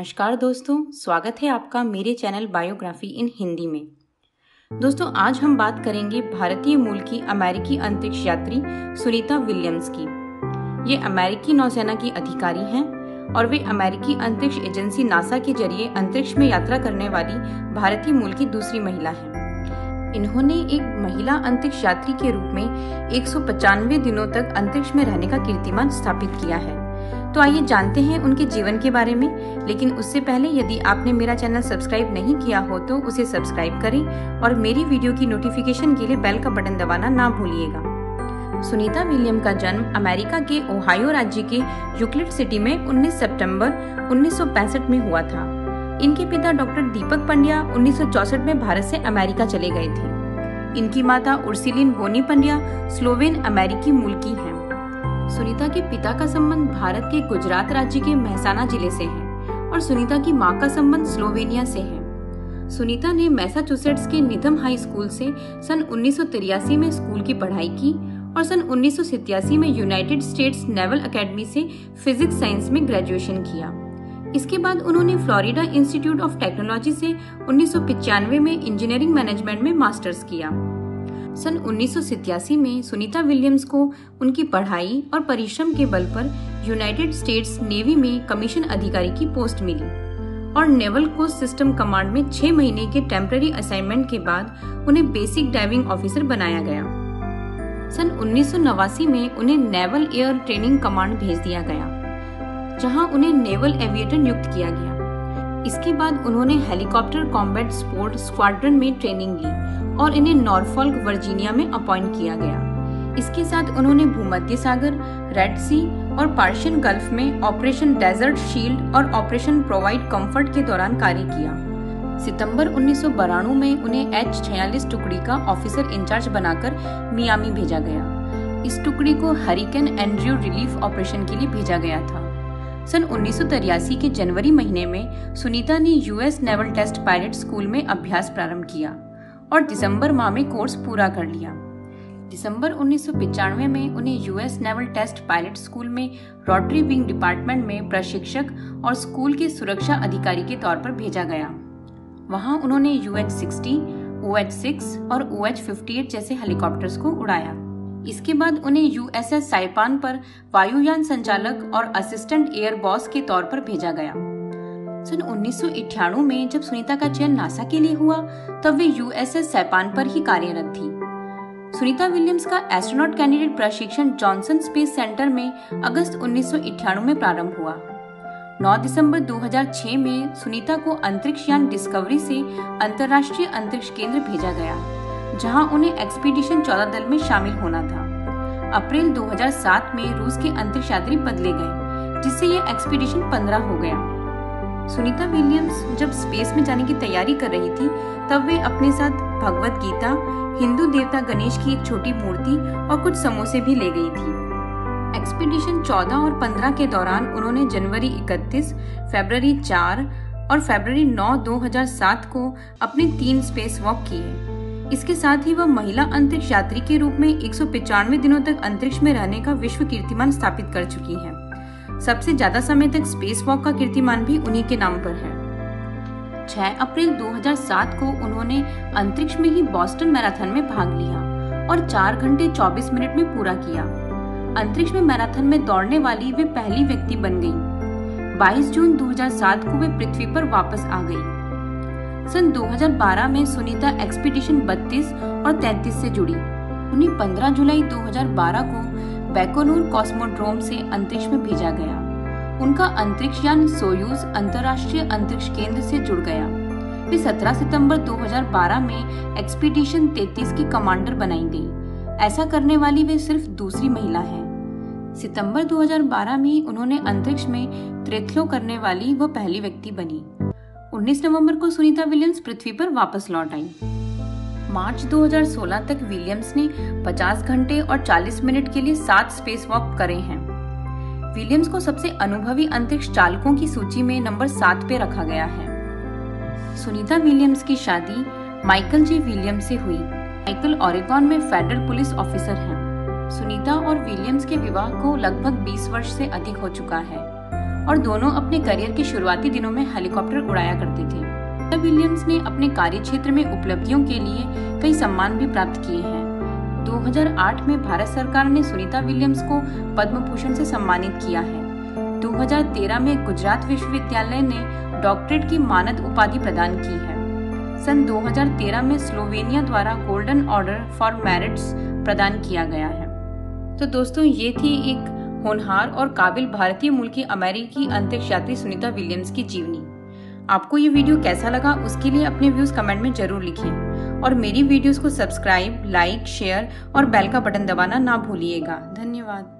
नमस्कार दोस्तों, स्वागत है आपका मेरे चैनल बायोग्राफी इन हिंदी में। दोस्तों, आज हम बात करेंगे भारतीय मूल की अमेरिकी अंतरिक्ष यात्री सुनीता विलियम्स की। ये अमेरिकी नौसेना की अधिकारी हैं और वे अमेरिकी अंतरिक्ष एजेंसी नासा के ज़रिए अंतरिक्ष में यात्रा करने वाली भारतीय मूल की दूसरी महिला है। इन्होंने एक महिला अंतरिक्ष यात्री के रूप में एक दिनों तक अंतरिक्ष में रहने का कीर्तिमान स्थापित किया है। तो आइए जानते हैं उनके जीवन के बारे में। लेकिन उससे पहले यदि आपने मेरा चैनल सब्सक्राइब नहीं किया हो तो उसे सब्सक्राइब करें और मेरी वीडियो की नोटिफिकेशन के लिए बेल का बटन दबाना ना भूलिएगा। सुनीता विलियम का जन्म अमेरिका के ओहायो राज्य के यूक्लिड सिटी में 19 सितंबर 1965 में हुआ था। इनके पिता डॉक्टर दीपक पंड्या उन्नीस में भारत से अमेरिका चले गए थे। इनकी माता उर्सिलिन बोनी पंड्या, स्लोवेन अमेरिकी मूल की हैं। सुनीता के पिता का संबंध भारत के गुजरात राज्य के महसाना ज़िले से है और सुनीता की माँ का संबंध स्लोवेनिया से है। सुनीता ने मैसाचुसेट्स के निधम हाई स्कूल से सन उन्नीस सौ तिरासी में स्कूल की पढ़ाई की और सन उन्नीस में यूनाइटेड स्टेट्स नेवल अकेडमी से फिजिक्स साइंस में ग्रेजुएशन किया। इसके बाद उन्होंने फ्लोरिडा इंस्टीट्यूट ऑफ़ टेक्नोलॉजी से उन्नीस में इंजीनियरिंग मैनेजमेंट में मास्टर्स किया। सन उन्नीस में सुनीता विलियम्स को उनकी पढ़ाई और परिश्रम के बल पर यूनाइटेड स्टेट्स नेवी में कमीशन अधिकारी की पोस्ट मिली। और नेवल कोस्ट सिस्टम कमांड में छह महीने के टेम्पररी असाइनमेंट के बाद उन्हें बेसिक डाइविंग ऑफिसर बनाया गया। सन उन्नीस सौ नवासी में उन्हें नेवल एयर ट्रेनिंग कमांड भेज दिया गया, जहाँ उन्हें नेवल एविएटर नियुक्त किया गया। इसके बाद उन्होंने हेलीकॉप्टर कॉम्बैट स्पोर्ट स्क्वाड्रन में ट्रेनिंग ली और इन्हें नॉर्फोल्क, वर्जीनिया में अपॉइंट किया गया। इसके साथ उन्होंने भूमध्य सागर, रेड सी और पार्शियन गल्फ में ऑपरेशन डेजर्ट शील्ड और ऑपरेशन प्रोवाइड कंफर्ट के दौरान कार्य किया। सितंबर उन्नीस में उन्हें एच छियालीस टुकड़ी का ऑफिसर इंचार्ज बनाकर मियामी भेजा गया। इस टुकड़ी को हरिकेन एंड्रयू रिलीफ ऑपरेशन के लिए भेजा गया था। सन उन्नीस के जनवरी महीने में सुनीता ने US naval test pilot school में अभ्यास प्रारंभ किया और दिसंबर माह में कोर्स पूरा कर लिया। दिसंबर उन्नीस में उन्हें US naval test pilot school में रोटरी विंग डिपार्टमेंट में प्रशिक्षक और स्कूल के सुरक्षा अधिकारी के तौर पर भेजा गया। वहाँ उन्होंने U H sixty O H six और ओ एच फिफ्टी एट जैसे हेलीकॉप्टर्स को उड़ाया। इसके बाद उन्हें यूएसएस साइपान पर वायुयान संचालक और असिस्टेंट एयर बॉस के तौर पर भेजा गया। सन उन्नीस में जब सुनीता का चयन नासा के लिए हुआ, तब वे यूएसएस सैपान पर ही कार्यरत थी। सुनीता विलियम्स का एस्ट्रोनॉट कैंडिडेट प्रशिक्षण जॉनसन स्पेस सेंटर में अगस्त उन्नीस सौ अठानवे में प्रारंभ हुआ। 9 दिसंबर 2006 में सुनीता को अंतरिक्ष यान डिस्कवरी से अंतर्राष्ट्रीय अंतरिक्ष केंद्र भेजा गया। जहाँ उन्हें एक्सपीडिशन चौदह दल में शामिल होना था। अप्रैल 2007 में रूस के अंतरिक्ष यात्री बदले गए जिससे ये एक्सपीडिशन 15 हो गया। सुनीता विलियम्स जब स्पेस में जाने की तैयारी कर रही थी तब वे अपने साथ भगवत गीता हिंदू देवता गणेश की एक छोटी मूर्ति और कुछ समोसे भी ले गई थी। एक्सपीडिशन 14 और 15 के दौरान उन्होंने जनवरी 31, फरवरी 4 और फरवरी 9, 2007 को अपने तीन स्पेस वॉक किए। इसके साथ ही वह महिला अंतरिक्ष यात्री के रूप में एक दिनों तक अंतरिक्ष में रहने का विश्व कीर्तिमान स्थापित कर चुकी है। सबसे ज़्यादा समय तक स्पेस वॉक का कीर्तिमान भी उन्हीं के नाम पर है। 6 अप्रैल 2007 को उन्होंने अंतरिक्ष में ही बॉस्टन मैराथन में भाग लिया और 4 घंटे 24 मिनट में पूरा किया। अंतरिक्ष में मैराथन में दौड़ने वाली वे पहली व्यक्ति बन गई। 22 जून 2007 को वे पृथ्वी पर वापस आ गई। सन 2012 में सुनीता एक्सपीडिशन 32 और 33 से जुड़ी। उन्हें 15 जुलाई 2012 को बैकोनूर कॉस्मोड्रोम से अंतरिक्ष में भेजा गया। उनका अंतरिक्ष यान सोयूज अंतर्राष्ट्रीय अंतरिक्ष केंद्र से जुड़ गया। वे 17 सितंबर 2012 में एक्सपीडिशन 33 की कमांडर बनाई गई। ऐसा करने वाली वे सिर्फ़ दूसरी महिला हैं। सितंबर 2012 में उन्होंने अंतरिक्ष में त्रेथलो करने वाली वो पहली व्यक्ति बनी। 19 नवंबर को सुनीता विलियम्स पृथ्वी पर वापस लौट आई। मार्च 2016 तक विलियम्स ने 50 घंटे और 40 मिनट के लिए सात स्पेस वॉक करे हैं। विलियम्स को सबसे अनुभवी अंतरिक्ष चालकों की सूची में नंबर सात पे रखा गया है। सुनीता विलियम्स की शादी माइकल जी विलियम्स से हुई। माइकल ओरेगॉन में फेडरल पुलिस ऑफिसर हैं। सुनीता और विलियम्स के विवाह को लगभग 20 वर्ष से अधिक हो चुका है। और दोनों अपने करियर के शुरुआती दिनों में हेलीकॉप्टर उड़ाया करते थे। विलियम्स ने अपने कार्य क्षेत्र में उपलब्धियों के लिए कई सम्मान भी प्राप्त किए हैं 2008 में भारत सरकार ने सुनीता विलियम्स को पद्म भूषण से सम्मानित किया है। 2013 में गुजरात विश्वविद्यालय ने डॉक्टरेट की मानद उपाधि प्रदान की है। सन 2013 में स्लोवेनिया द्वारा गोल्डन ऑर्डर फॉर मेरिट्स प्रदान किया गया है। तो दोस्तों, ये थी एक होनहार और काबिल भारतीय मूल की अमेरिकी अंतरिक्ष यात्री सुनीता विलियम्स की जीवनी। आपको ये वीडियो कैसा लगा उसके लिए अपने व्यूज़ कमेंट में ज़रूर लिखें। और मेरी वीडियोस को सब्सक्राइब, लाइक, शेयर और बेल का बटन दबाना ना भूलिएगा। धन्यवाद।